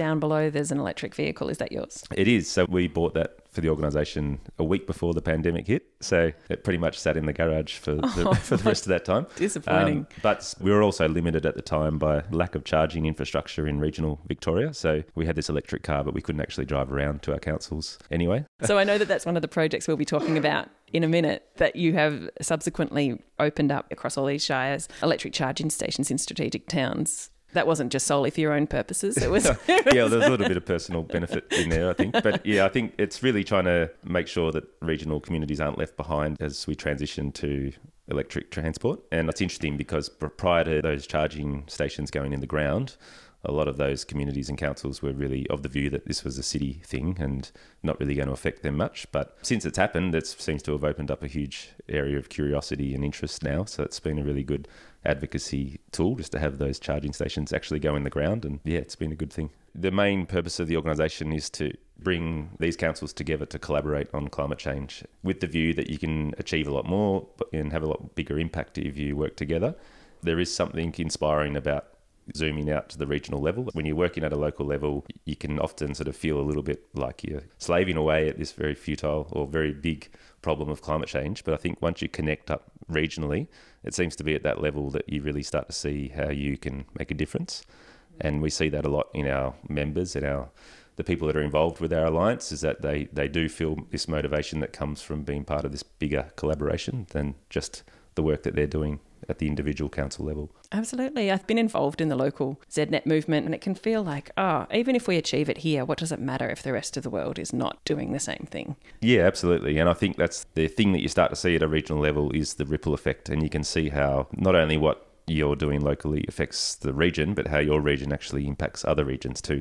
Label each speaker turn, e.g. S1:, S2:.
S1: down below there's an electric vehicle. Is that yours?
S2: It is. So we bought that for the organisation a week before the pandemic hit. So it pretty much sat in the garage for the,
S1: Oh,
S2: for the rest of that time.
S1: Disappointing.
S2: Um, but we were also limited at the time by lack of charging infrastructure in regional Victoria. So we had this electric car, but we couldn't actually drive around to our councils anyway.
S1: so I know that that's one of the projects we'll be talking about in a minute that you have subsequently opened up across all these shires electric charging stations in strategic towns. That wasn't just solely for your own purposes. It was
S2: yeah, there's a little bit of personal benefit in there, I think. But yeah, I think it's really trying to make sure that regional communities aren't left behind as we transition to electric transport. And it's interesting because prior to those charging stations going in the ground, a lot of those communities and councils were really of the view that this was a city thing and not really going to affect them much. But since it's happened, it seems to have opened up a huge area of curiosity and interest now. So it's been a really good advocacy tool just to have those charging stations actually go in the ground. And yeah, it's been a good thing. The main purpose of the organisation is to bring these councils together to collaborate on climate change with the view that you can achieve a lot more and have a lot bigger impact if you work together. There is something inspiring about zooming out to the regional level. When you're working at a local level, you can often sort of feel a little bit like you're slaving away at this very futile or very big problem of climate change. But I think once you connect up regionally, it seems to be at that level that you really start to see how you can make a difference. And we see that a lot in our members and our the people that are involved with our alliance is that they, they do feel this motivation that comes from being part of this bigger collaboration than just the work that they're doing at the individual council level.
S1: Absolutely. I've been involved in the local ZNet movement, and it can feel like, oh, even if we achieve it here, what does it matter if the rest of the world is not doing the same thing?
S2: Yeah, absolutely. And I think that's the thing that you start to see at a regional level is the ripple effect. And you can see how not only what you're doing locally affects the region, but how your region actually impacts other regions too.